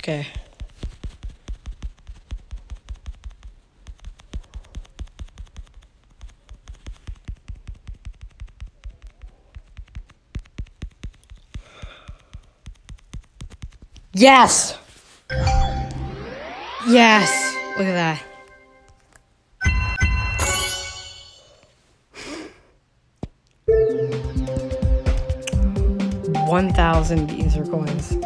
Okay. Yes! Yes! Look at that. One thousand ether coins.